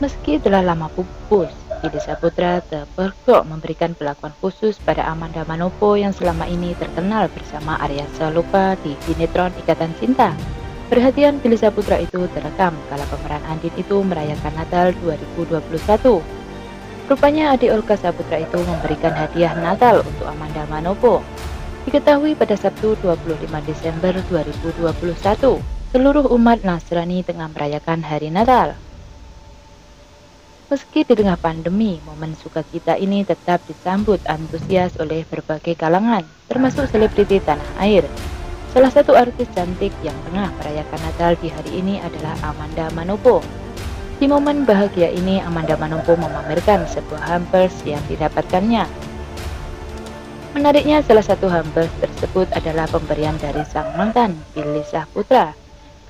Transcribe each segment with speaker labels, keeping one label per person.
Speaker 1: Meski telah lama pupus, Billy Saputra terpergok memberikan perlakuan khusus pada Amanda Manopo yang selama ini terkenal bersama Arya Saloka di sinetron Ikatan Cinta. Perhatian Billy Saputra itu terekam kala pemeran Andin itu merayakan Natal 2021. Rupanya adik Olga Saputra itu memberikan hadiah Natal untuk Amanda Manopo. Diketahui pada Sabtu 25 Desember 2021, seluruh umat Nasrani tengah merayakan hari Natal. Meski di tengah pandemi, momen sukacita ini tetap disambut antusias oleh berbagai kalangan, termasuk selebriti tanah air. Salah satu artis cantik yang tengah merayakan Natal di hari ini adalah Amanda Manopo. Di momen bahagia ini, Amanda Manopo memamerkan sebuah hampers yang didapatkannya. Menariknya, salah satu hampers tersebut adalah pemberian dari sang mantan, Billy Putra.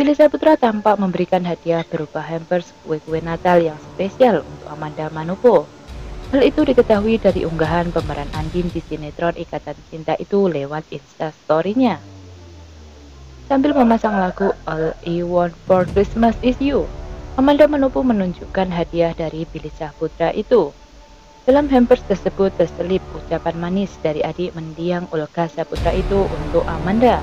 Speaker 1: Billy Saputra tampak memberikan hadiah berupa hampers kue-kue Natal yang spesial untuk Amanda Manopo. Hal itu diketahui dari unggahan pemeran Andin di sinetron Ikatan Cinta itu lewat instastory-nya. Sambil memasang lagu All I Want For Christmas Is You, Amanda Manopo menunjukkan hadiah dari Billy Saputra itu. Dalam hampers tersebut terselip ucapan manis dari adik mendiang Olga Saputra itu untuk Amanda.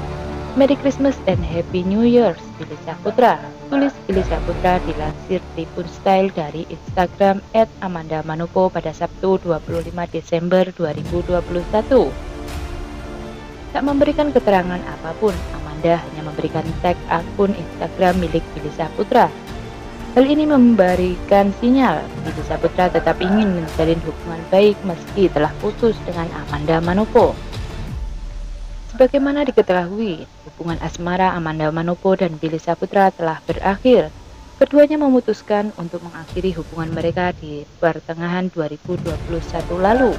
Speaker 1: Merry Christmas and Happy New Year, Billy Saputra. Tulis Billy Saputra dilansir Tribun Style dari Instagram at Amanda Manopo pada Sabtu 25 Desember 2021. Tak memberikan keterangan apa pun, Amanda hanya memberikan tag akun Instagram milik Billy Saputra. Hal ini memberikan sinyal Billy Saputra tetap ingin menjalin hubungan baik meski telah putus dengan Amanda Manopo. Sebagaimana diketahui, hubungan asmara Amanda Manopo dan Billy Saputra telah berakhir. Keduanya memutuskan untuk mengakhiri hubungan mereka di pertengahan 2021 lalu.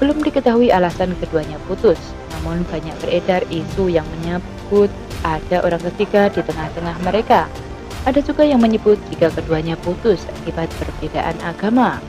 Speaker 1: Belum diketahui alasan keduanya putus, namun banyak beredar isu yang menyebut ada orang ketiga di tengah-tengah mereka. Ada juga yang menyebut jika keduanya putus akibat perbedaan agama.